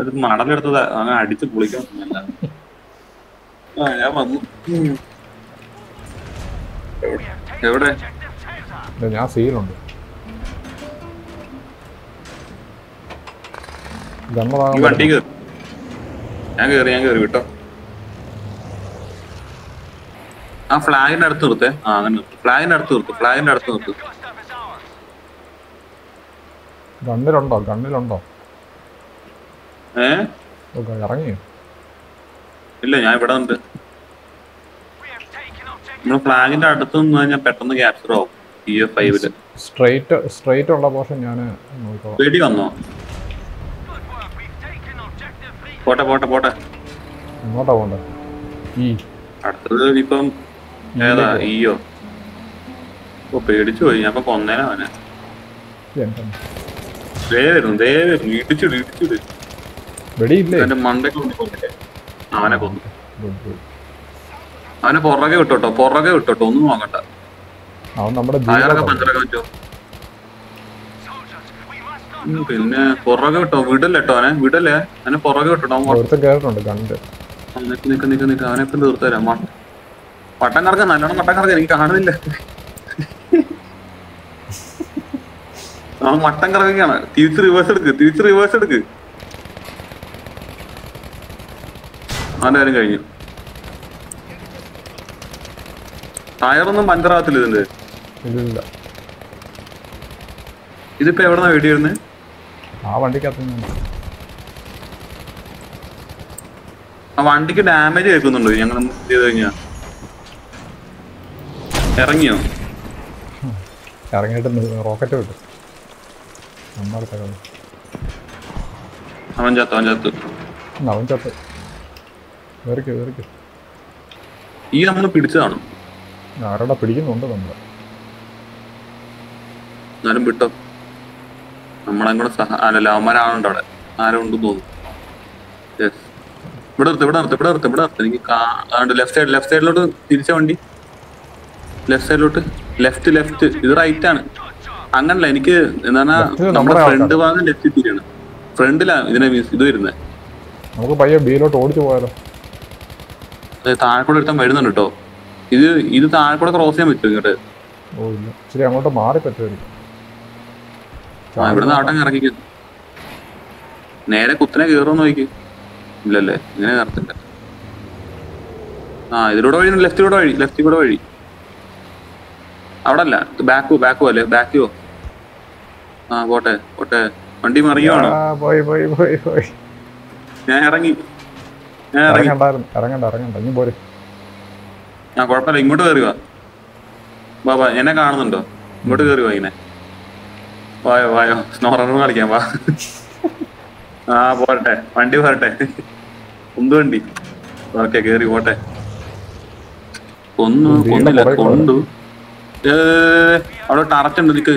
ഒരു മടലെടുത്തത് അങ്ങനെ അടിച്ച് പൊളിക്കാൻ. ആ ഞാൻ വന്നു. എവിടെ? ഞാൻ സീലുണ്ട് വണ്ടി ഞാൻ കേറി ഞാൻ കേറി വിട്ടോ. ആ ഫ്ലാഗിന്റെ അടുത്ത് നിർത്തേ. ആ അങ്ങനെ നിർത്തു. ഫ്ലാഗിന്റെ അടുത്ത് നിർത്തു. ഫ്ലാഗിന്റെ അടുത്ത് നിർത്തു. ഗണ്ണിലുണ്ടോ? ഗണ്ണിലുണ്ടോ? ഏ? ഓക്കെ ഇറങ്ങി ഇല്ല ഞാൻ ഇവിടെ ഉണ്ട്. നമ്മൾ ഫ്ലാഗിന്റെ അടുത്ത് നിന്ന് കഴിഞ്ഞാൽ പെട്ടെന്ന് ക്യാപ്ചർ ആവും എഫ് ഫൈവിൽ സ്ട്രെയിറ്റ് സ്ട്രെയിറ്റ് ഉള്ള പോർഷൻ ഞാൻ വെടി വന്നോ? പോട്ടെ പോട്ടെ പോട്ടെ. എങ്ങോട്ടാ പോണ്ടേ? ഈ അടുത്തത് ഇപ്പം ഏതാ? ഈയോ ഓ പേടിച്ചു പോയി. ഞാൻ ഇപ്പൊ കൊന്നേനാ അവനെ. ദേ വരുന്നു ദേ വരുന്നു. ഇടിച്ചിട് ഇടിച്ചിട് വെടിയില്ലേ എന്റെ മണ്ടയ്ക്ക് കൊണ്ട് കൊന്നില്ലേ അവനെ കൊന്നു. അവനെ പുറകെ വിട്ടോട്ടോ പുറകെ വിട്ടോട്ടോ ഒന്നും നോക്കണ്ട. അവൻ നമ്മുടെ ടയറൊക്കെ പഞ്ചറൊക്കെ പറ്റോ പിന്നെ പുറകെ വിട്ടോ വിടല്ലോ അവനെ? വിടല്ലേ? അവനെ പുറകെ വിട്ടോ നിക്ക് നിക്ക് നിക്ക് നിക്ക്. അവനെ ഇപ്പം തീർത്തരാം പട്ടം കറക്കാൻ നല്ലോണം പട്ടം കറക്കാൻ എനിക്ക് കാണുന്നില്ല. അവൻ മട്ടം കറക്കുകയാണ്. തിരിച്ച് റിവേഴ്സ് എടുക്ക് തിരിച്ച് റിവേഴ്സ് എടുക്ക്. അവന്റെ കാര്യം കഴിഞ്ഞു. ടയറൊന്നും പഞ്ചറാകത്തില്ല ഇതിന്റെ. ഇതിപ്പോ എവിടെന്നാ വെടി വരുന്നത് ആ വണ്ടിക്കകത്ത് ആ വണ്ടിക്ക് ഡാമേജ് കേൾക്കുന്നുണ്ടോ? ഞങ്ങൾ ചെയ്ത് കഴിഞ്ഞാ. ഇറങ്ങിയോ? ഇറങ്ങിയിട്ട് റോക്കറ്റ് വിട്ടു. കളി അവൻ ചത്തു അവൻ ചത്തു. അവൻ ചത്ത്. ഈ നമ്മൾ പിടിച്ചതാണ് ആരടാ പിടിക്കുന്നുണ്ട് നമ്മൾ എന്നാലും വിട്ടോ. നമ്മളെ കൂടെ സഹ അല്ലല്ല അവന്മാരാണുണ്ട് അവിടെ? ആരും ഉണ്ടെന്ന് തോന്നുന്നു. ഇവിടെ നിർത്ത് ഇവിടെ നിർത്ത് ഇവിടെ നിർത്ത് ഇവിടെ നിർത്ത്. എനിക്ക് കാണ്ട് ലെഫ്റ്റ് സൈഡ് ലെഫ്റ്റ് സൈഡിലോട്ട് തിരിച്ച വണ്ടി. ലെഫ്റ്റ് സൈഡിലോട്ട് ലെഫ്റ്റ് ലെഫ്റ്റ് ഇത് റൈറ്റ് ആണ്. അങ്ങനല്ല എനിക്ക് എന്താണെന്നാ Left നമ്മുടെ ഫ്രണ്ട്. ഭാഗം ലെഫ്റ്റ് തിരിയാണ് ഫ്രണ്ടിലാ ഇതിനെ ഇത് വരുന്നത് നമുക്ക് പയ്യെ ബിയിലോട്ട് ഓടിച്ചു പോയാലോ? താഴെ കൂടെ എടുത്താൽ വരുന്നുണ്ട് കേട്ടോ. ഇത് ഇത് താഴെക്കൂടെ ക്രോസ് ചെയ്യാൻ പറ്റും ഇങ്ങോട്ട്? ഓ ഇല്ല. ശരി അങ്ങോട്ട് മാറി പറ്റുമായിരിക്കും. ഇവിടുന്ന് ആട്ടം ഇറങ്ങിക്കുന്നു നേരെ കുത്തനെ കയറുമെന്ന് നോക്കി. ഇല്ലല്ലേ ഇങ്ങനെ കയറത്തില്ല ആ ഇതിലൂടെ വഴി ലെഫ്റ്റിലൂടെ വഴി ലെഫ്റ്റിലൂടെ വഴി. അവിടെ അല്ല ബാക്കോ ബാക്കോ അല്ലേ? ബാക്കിയോ ആ പോട്ടെ പോട്ടെ. വണ്ടി മറിയുവാണോ? പോയി പോയി പോയി പോയി. ഞാൻ ഇറങ്ങി. ഇറങ്ങണ്ടായിരുന്നു ഇറങ്ങണ്ട ഇറങ്ങണ്ട. ഇനി പോരെ. ഞാൻ കുഴപ്പമില്ല. ഇങ്ങോട്ട് കയറി വാ. വാ എന്നെ കാണുന്നുണ്ടോ? ഇങ്ങോട്ട് കയറി വാ ഇങ്ങനെ. വായോ വായോ സ്നോറർ കളിക്കാൻ വാ. ആ പോരട്ടെ. വണ്ടി പോരട്ടെ കൊന്തു വണ്ടി. ഓക്കെ കേറി പോട്ടെ. കൊന്നു കൊന്നില്ല. കൊണ്ടു. അവിടെ ടറച്ച് ഉണ്ട് നിക്ക്.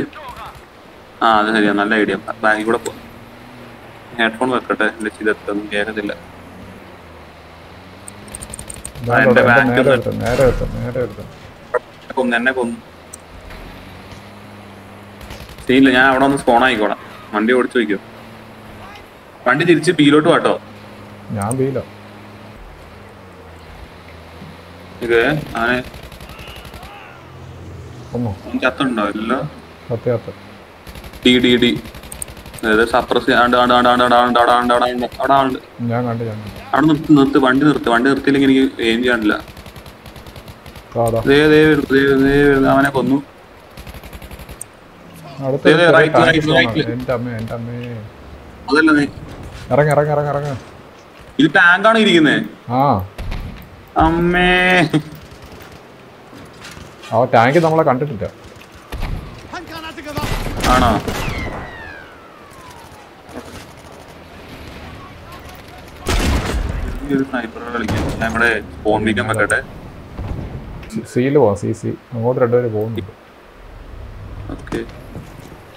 ആ അത് ശരിയാ. നല്ല ഐഡിയ ബാഗിൽ കൂടെ പോ. ഹെഡ്ഫോൺ വെക്കട്ടെ. കേൾക്കത്തില്ല എന്റെ ഇവിടെ back നേരെ ഒന്ന് എടുത്തു നേരെ എടുത്തു നേരെ എടുത്തു കൊന്നു എന്നെ കൊന്നു സീനില്ല ഞാൻ അവിടെ ഒന്ന് സ്പോൺ ആയിക്കോളാം. വണ്ടി ഓടിച്ചു വയ്ക്കോ. വണ്ടി തിരിച്ച് ബീലോട്ട് വാട്ടോ ഞാൻ ബീലോ ഇത് ആനെ. ചത്തുണ്ടോ? ഇല്ല. ഡി ഡി ഡി. അവിടെ വണ്ടി നിർത്തി വണ്ടി നിർത്തിയില്ലെങ്കിൽ എനിക്ക് എയിം ചെയ്യാനില്ല അവനെ കൊന്നു ഇരിക്കുന്നേ അമ്മേ ടാങ്ക് നമ്മളെ കണ്ടിട്ടില്ല ആണോ ഈ ഒരു സ്നൈപ്പർ കളിക്കാം ഞാൻ ഇവിടെ ഫോൺ വീക്കാൻ വെക്കട്ടെ? സിയിൽ പോവാം സി സി അങ്ങോട്ട് രണ്ടുപേര് പോകുന്നുണ്ട്. ഓക്കെ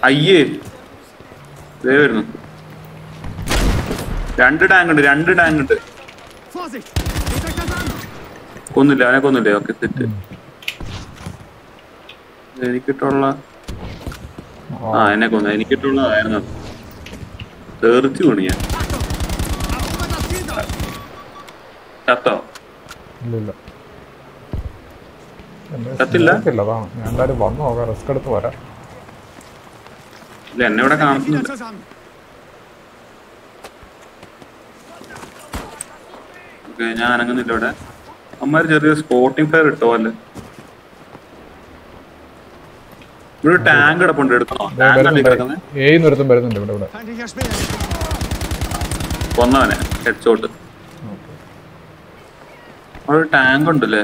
അയ്യേ. ദേ വരുന്നു. രണ്ട് ടാങ്ക് ഉണ്ട് രണ്ട് ടാങ്ക് ഉണ്ട്! കൊന്നില്ല? അവനെ കൊന്നില്ലേ? ഓക്കെ സെറ്റ് എനിക്കിട്ടുള്ള ആ. എന്നെ കൊന്നു. എനിക്കിട്ടുള്ളതായിരുന്നു തെറിച്ചു വീണു ഞാൻ. ചത്തോ ഇല്ല ഇല്ല എന്റെ ചത്തില്ല? അതാണ് ഞാൻ എന്തായാലും വന്നു നോക്കാം. റിസ്ക് എടുത്ത് വരാം ഇല്ല എന്നെ ഇവിടെ കാണുന്നുണ്ട് ഓക്കെ ഞാൻ അനങ്ങുന്നില്ല ഇവിടെ. അമ്മമാര് ചെറിയ സ്പോട്ടിംഗ് ഫയർ ഇട്ടോ അല്ലേ? ഇവിടെ ടാങ്ക് കിടപ്പുണ്ട്. എടുത്തോ? കിടക്കുന്നത് ഒരുത്തും വരുന്നുണ്ട്. ഇവിടെ ഇവിടെ. കൊന്നവനെ ഹെഡ് ഷോട്ട് ഒരു ടാങ്ക് ഉണ്ടല്ലേ?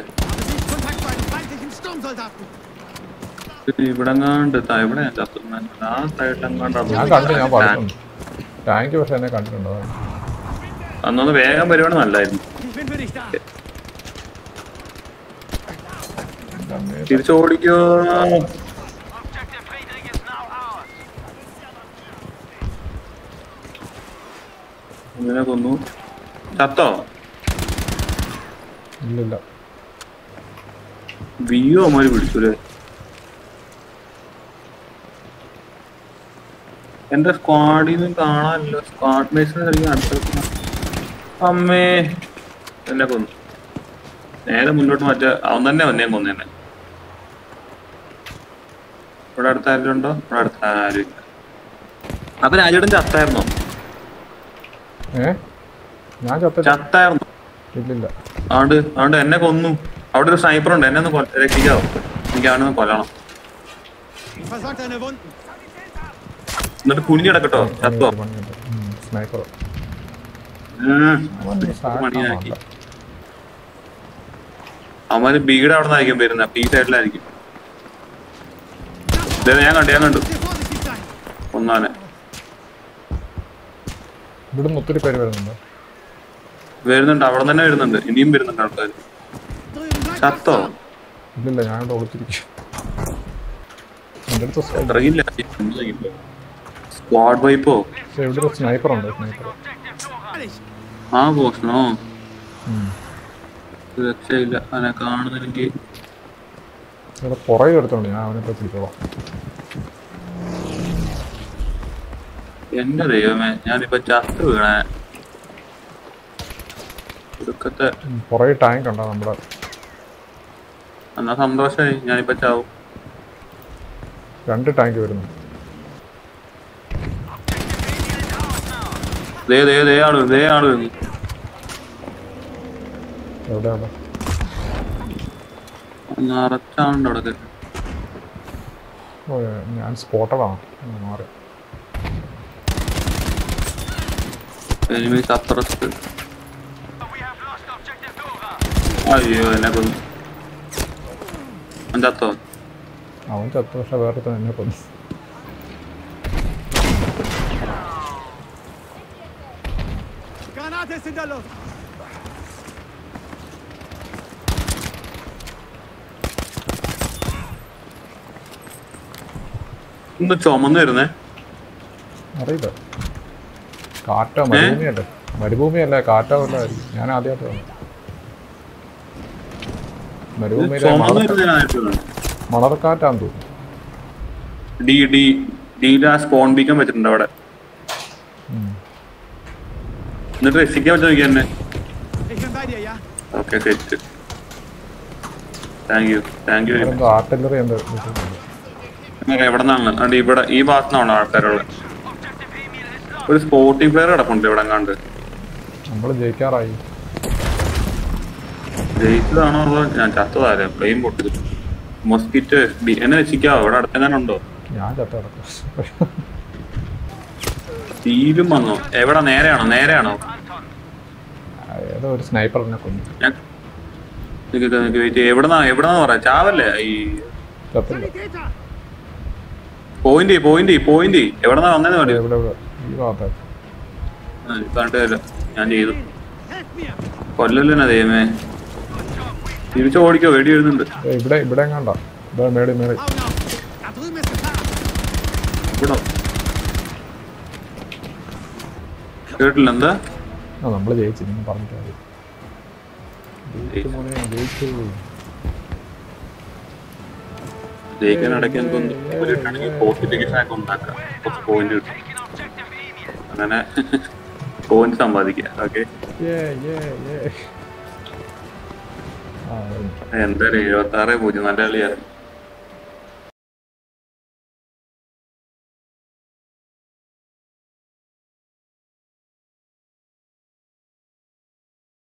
ഇവിടെ എങ്ങാണ്ട് ഇവിടെ ഞാൻ ആ ടാങ്ക് പക്ഷെ എന്നെ കണ്ടിട്ടുണ്ട്. അന്നൊന്ന് വേഗം വരുവാണ് നല്ലായിരുന്നു. തിരിച്ചോടിക്കോ ഇങ്ങനെ കൊന്നു ചത്തോ ഇല്ലില്ല. വിയോ അമ്മര് പിടിച്ചൂലേ? എന്റെ സ്ക്വാഡിൽ നിന്ന് കാണാനില്ല. സ്ക്വാഡ് മേസിനെ കളിക്കാൻ അടുത്ത അമ്മേ. എന്നെ കൊന്നു. നേരെ മുന്നോട്ട് മാറ്റ അവൻ തന്നെ വന്നേ കൊന്നേനെ ഇവിടെ അടുത്ത ആരും ഉണ്ടോ? ഇവിടെ അടുത്ത ആരും ഇല്ല. അപ്പൊ രാജയുടെ ചത്തായിരുന്നോ? ഞാൻ ചത്ത ചത്തായിരുന്നു? ഇല്ലില്ല. ആണ്ട് ആണ്ട് എന്നെ കൊന്നു. അവിടെ ഒരു സ്നൈപ്പർ ഉണ്ട് എന്നെ ഒന്ന് രക്ഷിക്കാവോ? എനിക്ക് അവനൊന്ന് കൊല്ലണം. എന്നിട്ട് കുഞ്ഞി കിടക്കട്ടോ? ചത്തോ? മണിയാക്കി. അവന്മാര് ബീഡ് അവിടെ നിന്നായിരിക്കും വരുന്ന ഈ സൈഡിലായിരിക്കും ഞാൻ കണ്ടു ഞാൻ കണ്ടു. ഒന്നാനെ. ഇവിടുന്ന് ഒത്തിരി പേര് വരുന്നുണ്ട്? വരുന്നുണ്ട്. അവിടെ തന്നെ വരുന്നുണ്ട്. ഇനിയും വരുന്നുണ്ട് ആൾക്കാർ ചത്തോ? ഇല്ല ഞാൻ ഒളിച്ചിരിക്കും സ്ക്വാഡ് വൈപ്പോ? സ്നൈപ്പർ ഉണ്ട് സ്നൈപ്പർ. ആ പോഷണോ? രക്ഷയില്ല അവനെ കാണുന്നെങ്കിൽ. പുറകെ എടുത്തോണ്ട് ഞാൻ അവനെ എന്റെ ദൈവമേ ഞാനിപ്പോ ചത്ത് വീണേ. ഒടുക്കത്തെ പുറകെ ടാങ്ക് ഉണ്ടോ നമ്മുടെ? എന്നാ സന്തോഷമായി ഞാനിപ്പോ ചാവും. രണ്ട് ടാങ്ക് വരുന്നു. ദേ ദേ ദേ ആണ് ദേ ആണ് അവിടെ. ഞാൻ സ്പോട്ടഡാണ് മാറി. അപ്പുറത്ത് അയ്യോ എന്നെ കൊന്നു. അവൻ ചത്തോ അവൻ ചത്തു പക്ഷെ വേറെ തന്നെ കൊന്നു. ഇന്ന് ചുമന്ന് വരുന്നേ? അറിയില്ല. കാറ്റ മരുഭൂമിയല്ലേ? മരുഭൂമിയല്ലേ കാറ്റ വല്ലതായിരിക്കും ഞാൻ ആദ്യമായിട്ട് മരുഭൂമിയിലെ മണർക്കാറ്റാന്ന് തോന്നുന്നു. ഡി ഡി സ്പോൺ ബീക്കാൻ വെച്ചിട്ടുണ്ട് അവിടെ. എന്നിട്ട് രക്ഷിക്കാൻ പറ്റുമോ എനിക്ക്? Okay set thank you thank you. എവിടെ നിന്നാണ് ഇവിടെ ഈ ഭാഗത്തു നിന്നാണ് ആൾക്കാരുള്ളത്? ഒരു സ്പോർട്ടിംഗ് പ്ലെയർ കിടപ്പുണ്ട് ഇവിടെ കണ്ട് നമ്മൾ ജയിക്കാറായി. ജയിച്ചതാണോ അതോ ഞാൻ ചത്തതാരെ? പ്ലെയിൻ പൊട്ടി മൊസ്കിറ്റ് എന്നെ രക്ഷിക്കാവോ? ഇവിടെ അടുത്തെങ്ങാനുണ്ടോ? ഞാൻ ചത്ത തീരും വന്നോ. എവിടെ? നേരെയാണോ? നേരെയാണോ? ഏതോ ഒരു സ്നൈപ്പറിനെ കൊന്നു. എവിടെന്നാ? എവിടെന്നാ പറയാ. ചാവല്ലേ? ഈ ചത്തില്ല. Sanitäter! പോയിന്റ് പോയിന്റ് പോയിന്റ് എവിടെന്നാ വന്നേന്ന് പറയൂ. ഞാൻ ചെയ്തു! കൊല്ലല്ലേ ദൈവമേ? തിരിച്ചു ഓടിക്കോ വെടി വരുന്നുണ്ട്. ഇവിടെ ഇവിടെ എങ്ങാണ്ട? ist Gefahr! ഇവിടെ. കേട്ടില്ല എന്താ? ആ നമ്മൾ ജയിച്ചു നിങ്ങൾ പറഞ്ഞിട്ട് ജയിക്കാൻ ഉണ്ടാക്കാം. കുറച്ച് പോയിന്റ് കിട്ടും. അങ്ങനെ പോയിന്റ് സമ്പാദിക്കുക okay Ender di Yotare Bojong Mandalia.